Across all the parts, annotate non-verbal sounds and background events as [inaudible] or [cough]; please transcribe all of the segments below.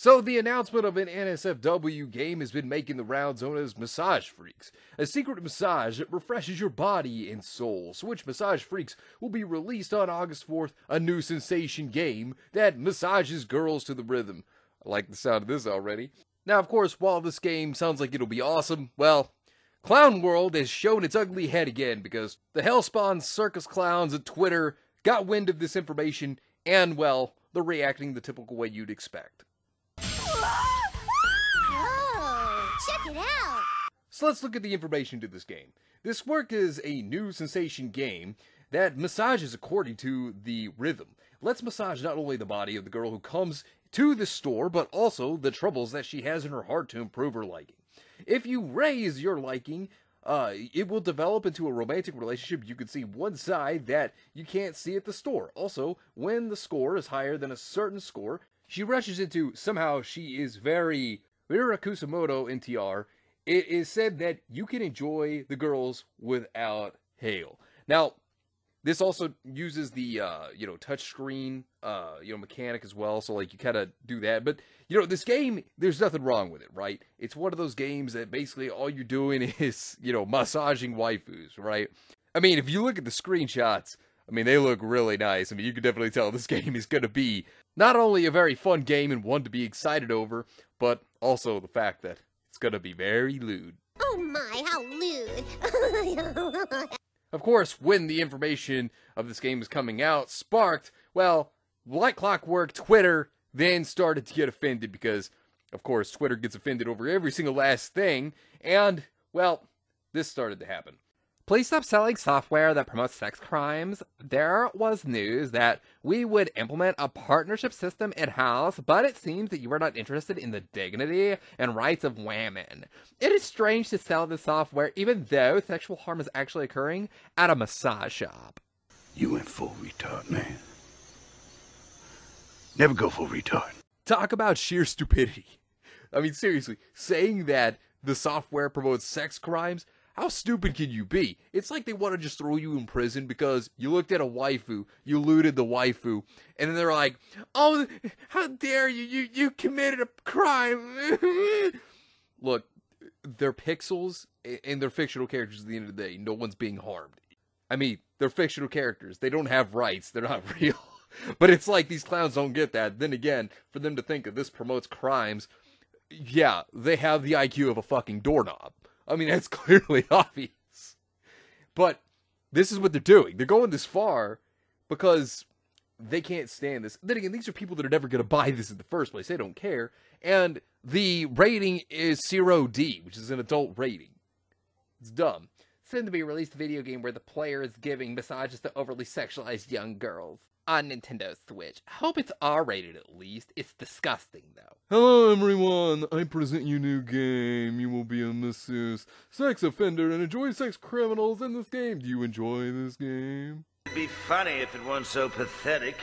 So, the announcement of an NSFW game has been making the rounds known as Massage Freaks, a secret massage that refreshes your body and soul. Switch Massage Freaks will be released on August 4th, a new sensation game that massages girls to the rhythm. I like the sound of this already. Now, of course, while this game sounds like it'll be awesome, well, Clown World has shown its ugly head again because the Hellspawn circus clowns at Twitter got wind of this information and, well, they're reacting the typical way you'd expect. Check it out. So let's look at the information to this game. This work is a new sensation game that massages according to the rhythm. Let's massage not only the body of the girl who comes to the store, but also the troubles that she has in her heart to improve her liking. If you raise your liking, uh, it will develop into a romantic relationship. You can see one side that you can't see at the store. Also, when the score is higher than a certain score, she rushes into somehow she is very Mira Kusamoto NTR. It is said that you can enjoy the girls without hail. Now, this also uses the uh, you know touchscreen uh, you know mechanic as well, so like you kind of do that. But you know this game, there's nothing wrong with it, right? It's one of those games that basically all you're doing [laughs] is you know massaging waifus, right? I mean, if you look at the screenshots, I mean they look really nice. I mean you can definitely tell this [laughs] game is going to be not only a very fun game and one to be excited over, but also the fact that it's going to be very lewd. Oh my, how lewd. [laughs] Of course, when the information of this game is coming out sparked, well, like clockwork, Twitter then started to get offended because, of course, Twitter gets offended over every single last thing, and, well, this started to happen. Please stop selling software that promotes sex crimes. There was news that we would implement a partnership system in house, but it seems that you are not interested in the dignity and rights of women. It is strange to sell this software even though sexual harm is actually occurring at a massage shop. You went full retard, man. Never go full retard. Talk about sheer stupidity. I mean, seriously, saying that the software promotes sex crimes how stupid can you be? It's like they want to just throw you in prison because you looked at a waifu, you looted the waifu, and then they're like, "Oh, how dare you? You you committed a crime." [laughs] Look, they're pixels and they're fictional characters at the end of the day. No one's being harmed. I mean, they're fictional characters. They don't have rights. They're not [laughs] real. but it's like these clowns don't get that. Then again, for them to think that this promotes crimes, yeah, they have the IQ of a fucking doorknob. I mean, that's [laughs] clearly obvious. But this is what they're doing. They're going this far because they can't stand this. Then again, these are people that are never going to buy this in the first place. They don't care. And the rating is CERO D, which is an adult rating. It's dumb. Soon to be released video game where the player is giving massages to overly sexualized young girls on Nintendo Switch. I hope it's R rated at least. It's disgusting. Hello everyone, I present you new game. You will be a masseuse, sex offender, and enjoy sex criminals in this game. Do you enjoy this game? It'd be funny if it weren't so pathetic.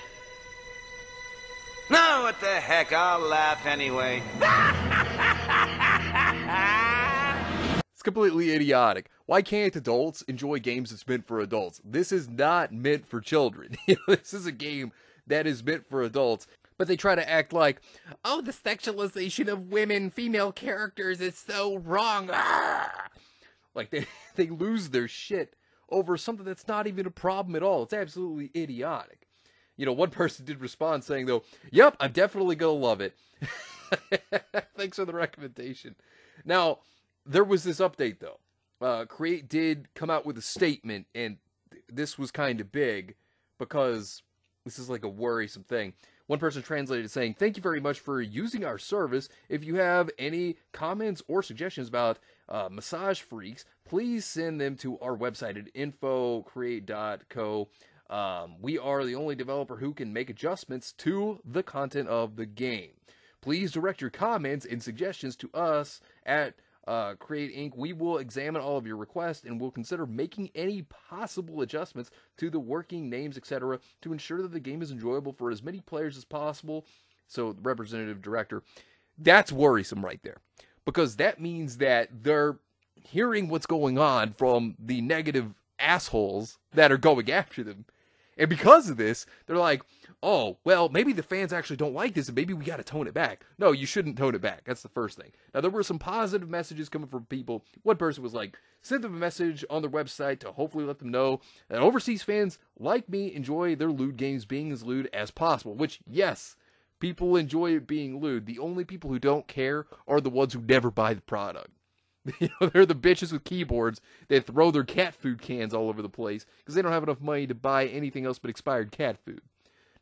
No, what the heck, I'll laugh anyway. [laughs] it's completely idiotic. Why can't adults enjoy games that's meant for adults? This is not meant for children. [laughs] this is a game that is meant for adults. But they try to act like, oh, the sexualization of women, female characters is so wrong. Ah! Like they, [laughs] they lose their shit over something that's not even a problem at all. It's absolutely idiotic. You know, one [laughs] person did respond saying, though, yep, I'm definitely going to love it. [laughs] Thanks for the recommendation. Now, there was this update, though uh, Qureate did come out with a statement, and this was kind of big because this is like a worrisome thing. One person translated saying, Thank you very much for using our service. If you have any comments or suggestions about uh, massage freaks, please send them to our website at infocreate.co. Um, we are the only developer who can make adjustments to the content of the game. Please direct your comments and suggestions to us at uh, Qureate Inc., we will examine all of your requests and will consider making any possible adjustments to the working names, etc., to ensure that the game is enjoyable for as many players as possible. So, representative director, that's worrisome right there because that means that they're hearing what's going on from the negative assholes that are going after them. And because of this, they're like, oh, well, maybe the fans actually don't like this and maybe we got to tone it back. No, you shouldn't tone it back. That's the first thing. Now, there were some positive messages coming from people. One person was like, send them a message on their website to hopefully let them know that overseas fans like me enjoy their lewd games being as lewd as possible, which, yes, people enjoy it being lewd. The only people who don't care are the ones who never buy the product. [laughs] You know, they're the bitches with keyboards that throw their cat food cans all over the place because they don't have enough money to buy anything else but expired cat food.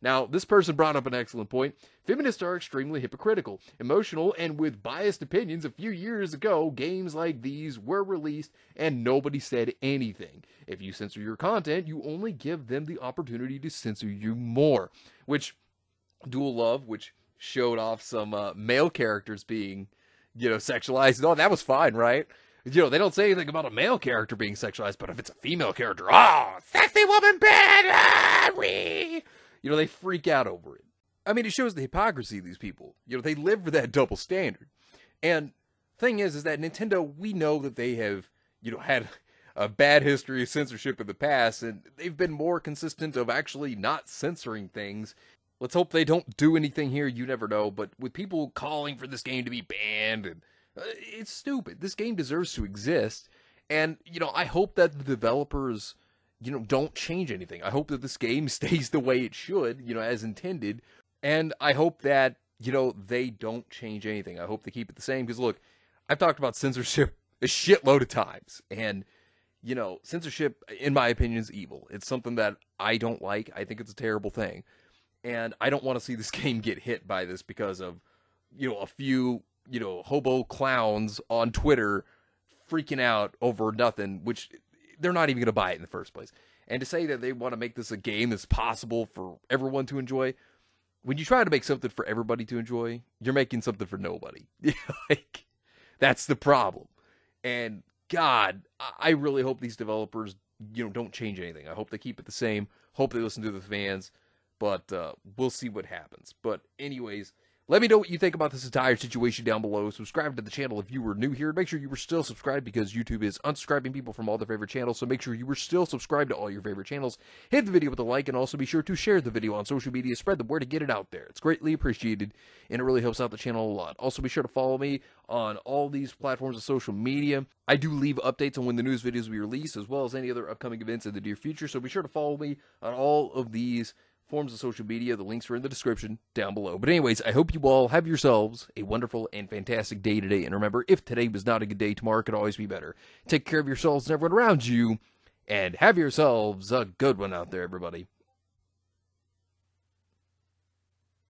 Now, this person brought up an excellent point. Feminists are extremely hypocritical, emotional, and with biased opinions. A few years ago, games like these were released and nobody said anything. If you censor your content, you only give them the opportunity to censor you more. Which, Dual Love, which showed off some uh, male characters being you know, sexualized. Oh, that was fine, right? You know, they don't say anything about a male character being sexualized, but if it's a female character, oh, sexy woman bad, ah, we, you know, they freak out over it. I mean, it shows the hypocrisy of these people. You know, they live for that [laughs] double standard. And thing is, is that Nintendo, we know that they have, you know, had a bad history of censorship in the past, and they've been more consistent of actually not censoring things Let's hope they don't do anything here. You never know. But with people calling for this game to be banned, and uh, it's stupid. This game deserves to exist. And you know, I hope that the developers, you know, don't change anything. I hope that this game [laughs] stays the way it should, you know, as intended. And I hope that you know they don't change anything. I hope they keep it the same. Because look, I've talked about censorship a shitload of times, and you know, censorship, in my opinion, is evil. It's something that I don't like. I think it's a terrible thing and I don't want to see this [laughs] game get hit by this because of you know a few you know hobo clowns on Twitter freaking out over nothing, which they're not even going to buy it in the first place. And to say that they want to make this a game that's possible for everyone to enjoy, when you try to make something for everybody to enjoy, you're making something for nobody. [laughs] like that's the problem. And God, I really hope these developers, you know, don't change anything. I hope they keep it the same. Hope they listen to the fans but uh, we'll see what happens. But anyways, let me know what you think about this entire situation down below. Subscribe to the channel if you were new here. Make sure you were still subscribed because YouTube is unsubscribing people from all their favorite channels. So make sure you were still subscribed to all your favorite channels. Hit the video with a like and also be sure to share the video on social media. Spread the word to get it out there. It's greatly appreciated and it really helps out the channel a lot. Also be sure to follow me on all these platforms of social media. I do leave updates on when the news videos will be released as well as any other upcoming events in the near future. So be sure to follow me on all of these forms of social media. The links are in the description down below. But, anyways, I hope you all have yourselves a wonderful and fantastic day today. And remember, if today was not a good day, tomorrow could always be better. Take care of yourselves and everyone around you, and have yourselves a good one out there, everybody.